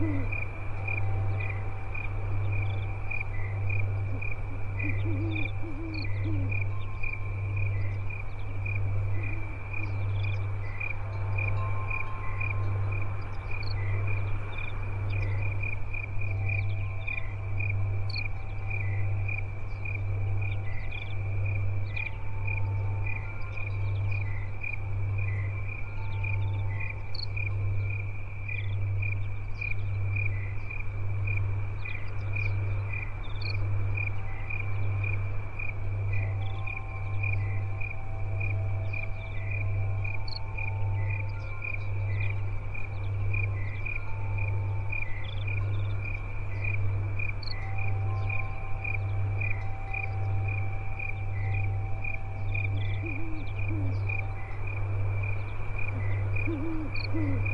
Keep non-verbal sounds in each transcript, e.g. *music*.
嗯 Mm-hmm. *laughs*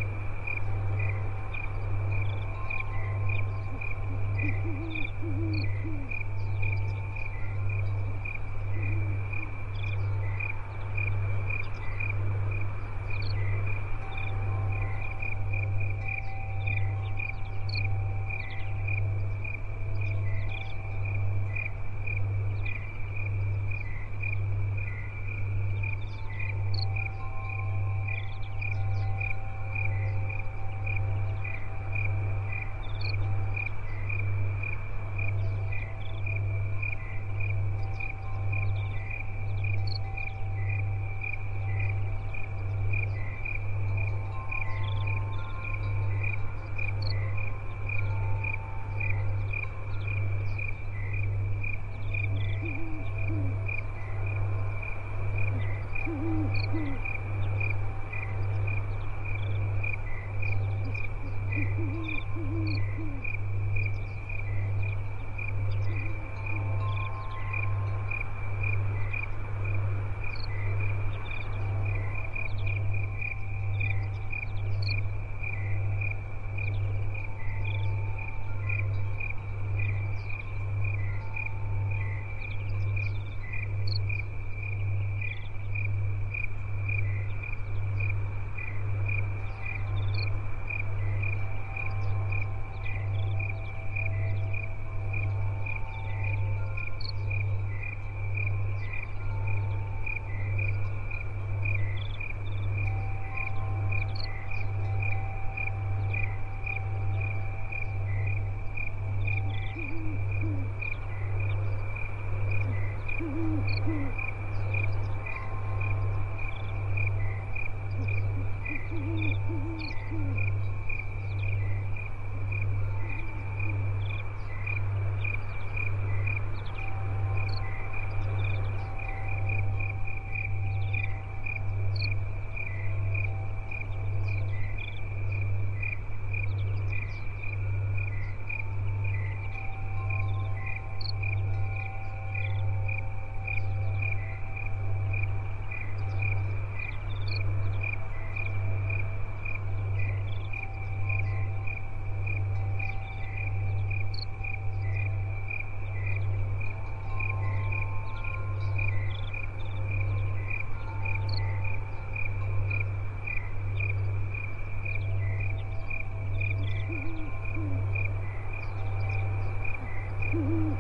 Mm-hmm. *laughs*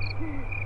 Thank you.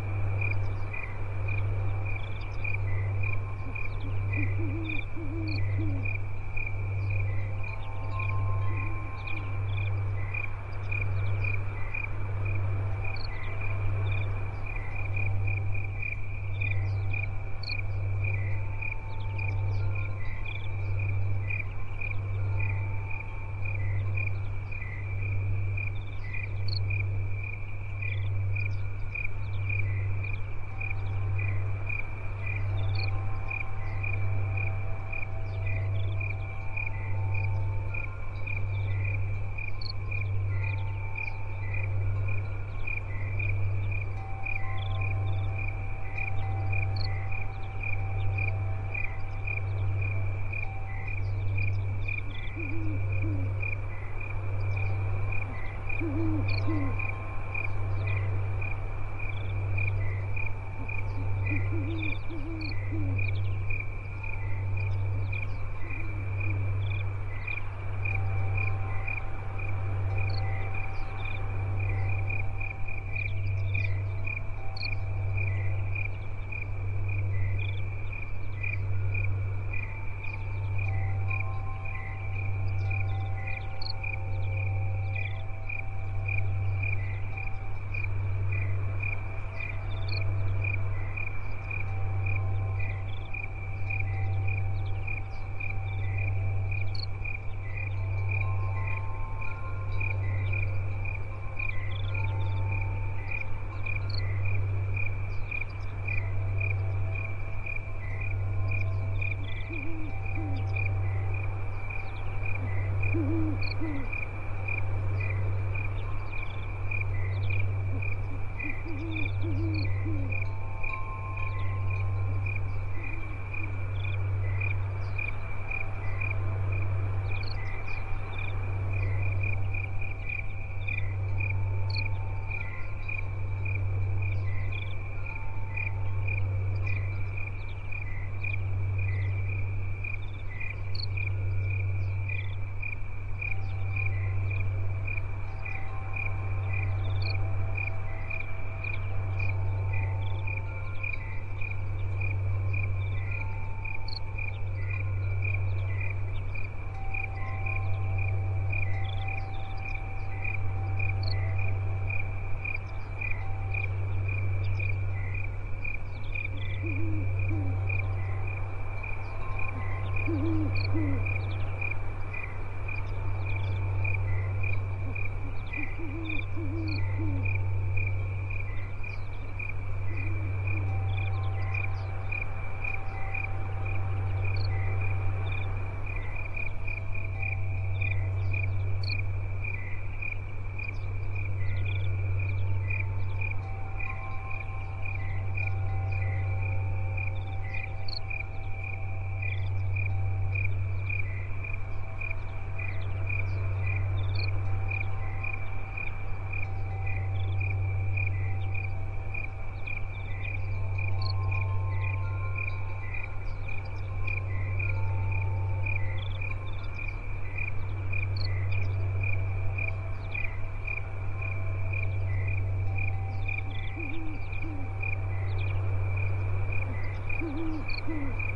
Thank you. Mm-hmm. Mm-hmm. *laughs*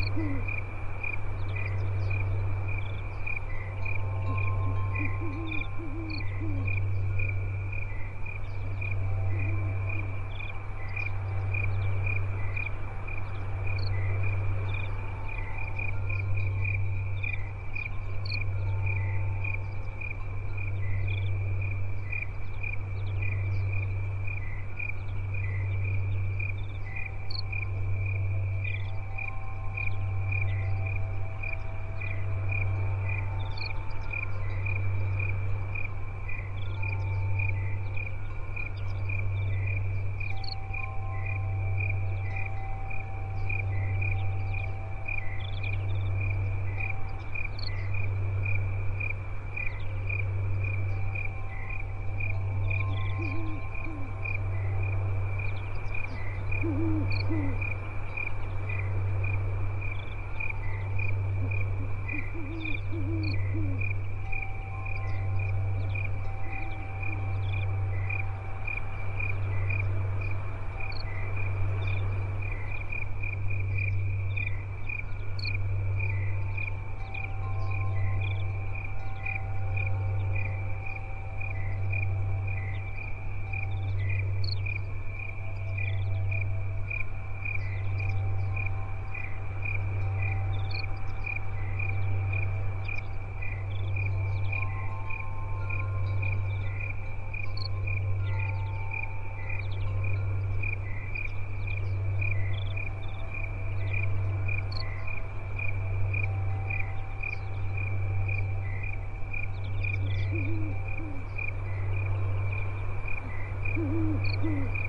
Mm-hmm. *laughs* Mm-hmm.